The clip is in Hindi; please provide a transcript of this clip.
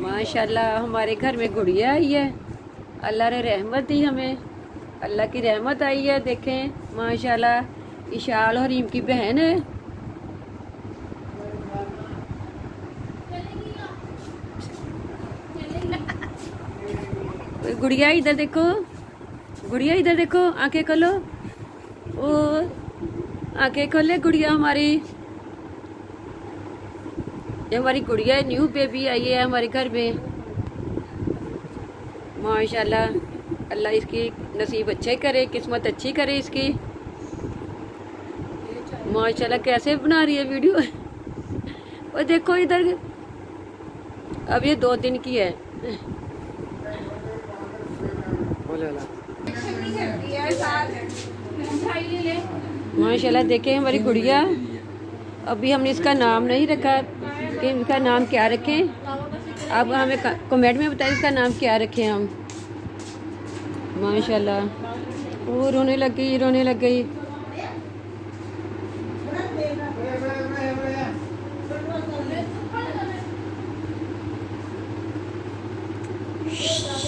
माशाल्लाह, हमारे घर में गुड़िया आई है। अल्लाह ने रहमत दी हमें। अल्लाह की रहमत आई है, देखें। माशाल्लाह, इशाल और की बहन है। गुड़िया इधर देखो। गुड़िया इधर देखो, आँखें खोलो। ओ, आँखें खोले गुड़िया हमारी। ये हमारी गुड़िया न्यू बेबी आई है हमारे घर में। माशाल्लाह अल्लाह इसकी नसीब अच्छे करे किस्मत अच्छी करे इसकी। माशाल्लाह कैसे बना रही है वीडियो और देखो इधर अब ये दो दिन की है। माशाल्लाह देखे हमारी गुड़िया। अभी हमने इसका नाम नहीं रखा, कि इनका नाम क्या रखें? आप हमें कमेंट में बताइए इसका नाम क्या रखें हम? माशाल्लाह। वो रोने लग गई, रोने लग गई। Shh.